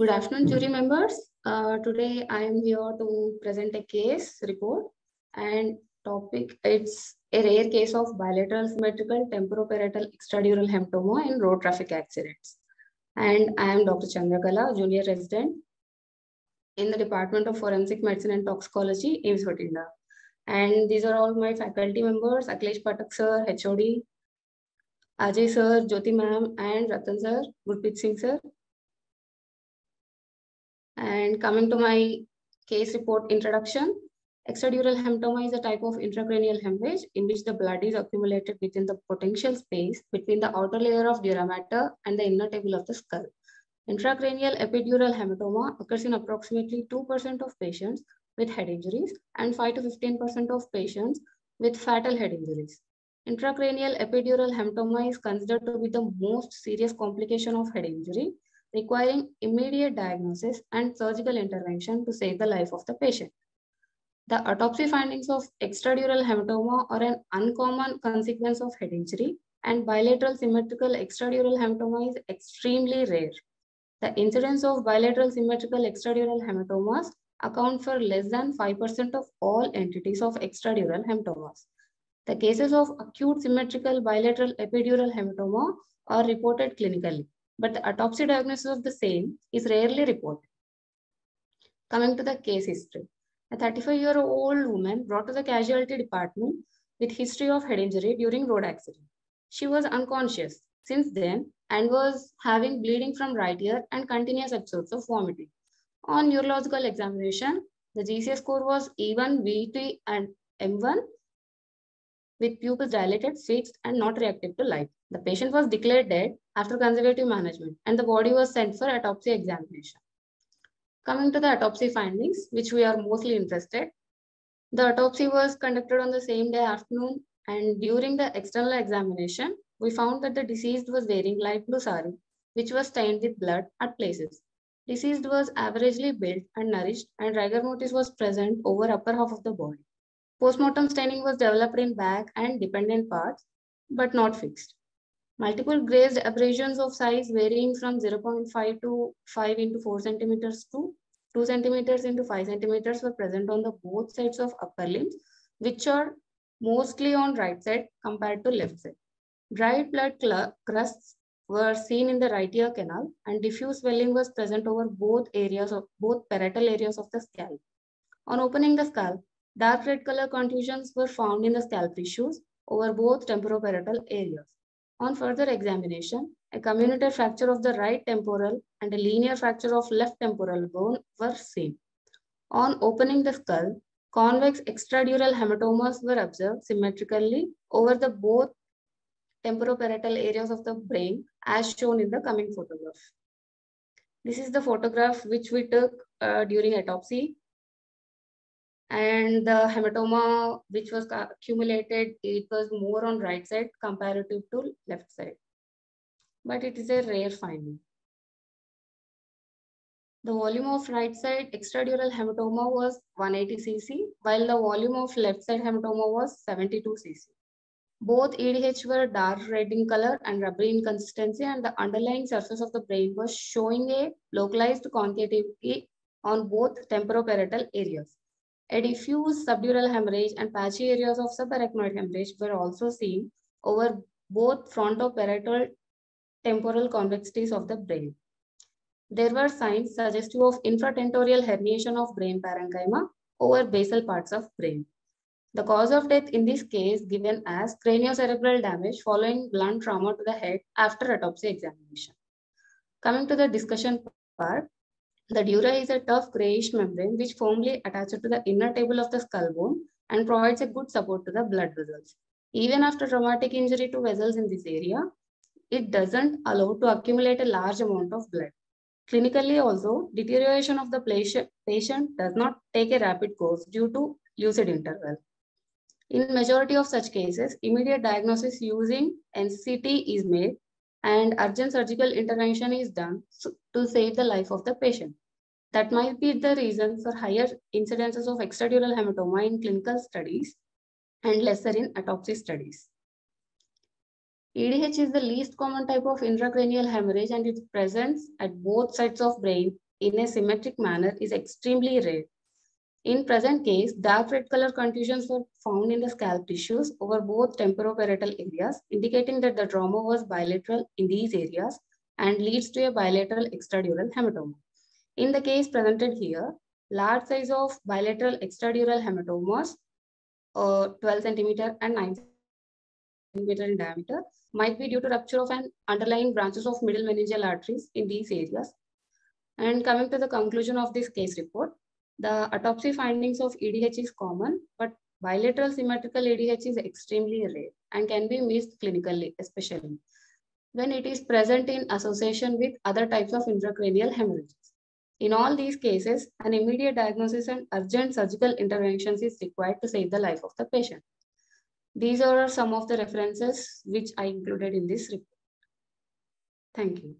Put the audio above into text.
Good afternoon, jury members. Uh, today I am here to present a case report and topic it's a rare case of bilateral symmetrical temporoparietal extradural hematoma in road traffic accidents. And I am Dr. Chandrakala, junior resident in the Department of Forensic Medicine and Toxicology, AIIMS Bathinda. And these are all my faculty members, Akhilesh Pathak sir, HOD, Ajay sir, Jyoti ma'am, and Ratan sir, Gurpreet Singh sir. And coming to my case report introduction, extradural hematoma is a type of intracranial hemorrhage in which the blood is accumulated within the potential space between the outer layer of dura mater and the inner table of the skull. Intracranial epidural hematoma occurs in approximately 2% of patients with head injuries and 5 to 15% of patients with fatal head injuries. Intracranial epidural hematoma is considered to be the most serious complication of head injury, requiring immediate diagnosis and surgical intervention to save the life of the patient. The autopsy findings of extradural hematoma are an uncommon consequence of head injury, and bilateral symmetrical extradural hematoma is extremely rare. The incidence of bilateral symmetrical extradural hematomas account for less than 5% of all entities of extradural hematomas. The cases of acute symmetrical bilateral epidural hematoma are reported clinically, but the autopsy diagnosis of the same is rarely reported. Coming to the case history. A 35-year-old woman brought to the casualty department with history of head injury during road accident. She was unconscious since then and was having bleeding from right ear and continuous episodes of vomiting. On neurological examination, the GCS score was E1, VT, and M1 with pupils dilated, fixed, and not reactive to light. The patient was declared dead after conservative management, and the body was sent for autopsy examination. Coming to the autopsy findings, which we are mostly interested, the autopsy was conducted on the same day afternoon, and during the external examination, we found that the deceased was wearing light blue sari, which was stained with blood at places. Deceased was averagely built and nourished, and rigor mortis was present over upper half of the body. Postmortem staining was developed in back and dependent parts, but not fixed. Multiple grazed abrasions of size varying from 0.5 to 5 into 4 centimeters to 2 centimeters into 5 centimeters were present on the both sides of upper limbs, which are mostly on right side compared to left side. Dried blood crusts were seen in the right ear canal and diffuse swelling was present over both areas of both parietal areas of the scalp. On opening the scalp, dark red color contusions were found in the scalp tissues over both temporoparietal areas. On further examination, a comminuted fracture of the right temporal and a linear fracture of left temporal bone were seen. On opening the skull, convex extradural hematomas were observed symmetrically over the both temporoparietal areas of the brain as shown in the coming photograph. This is the photograph which we took uh, during autopsy and the hematoma which was accumulated, it was more on right side comparative to left side. But it is a rare finding. The volume of right side extradural hematoma was 180 cc, while the volume of left side hematoma was 72 cc. Both EDH were dark red in color and rubbery in consistency, and the underlying surface of the brain was showing a localized concavity on both temporoparietal areas. A diffuse subdural hemorrhage and patchy areas of subarachnoid hemorrhage were also seen over both frontoparietal temporal convexities of the brain. There were signs suggestive of infratentorial herniation of brain parenchyma over basal parts of brain. The cause of death in this case given as craniocerebral damage following blunt trauma to the head after autopsy examination. Coming to the discussion part, the dura is a tough grayish membrane which firmly attaches to the inner table of the skull bone and provides a good support to the blood vessels. Even after traumatic injury to vessels in this area, it doesn't allow to accumulate a large amount of blood. Clinically also, deterioration of the patient does not take a rapid course due to lucid interval. In majority of such cases, immediate diagnosis using NCT is made and urgent surgical intervention is done to save the life of the patient. That might be the reason for higher incidences of extradural hematoma in clinical studies and lesser in autopsy studies. EDH is the least common type of intracranial hemorrhage and its presence at both sides of brain in a symmetric manner is extremely rare. In present case, dark red color contusions were found in the scalp tissues over both temporoparietal areas, indicating that the trauma was bilateral in these areas and leads to a bilateral extradural hematoma. In the case presented here, large size of bilateral extradural hematomas, uh, 12 centimeter and 9 centimeter in diameter, might be due to rupture of an underlying branches of middle meningeal arteries in these areas. And coming to the conclusion of this case report, the autopsy findings of EDH is common, but bilateral symmetrical EDH is extremely rare and can be missed clinically, especially when it is present in association with other types of intracranial hemorrhages. In all these cases, an immediate diagnosis and urgent surgical interventions is required to save the life of the patient. These are some of the references which I included in this report. Thank you.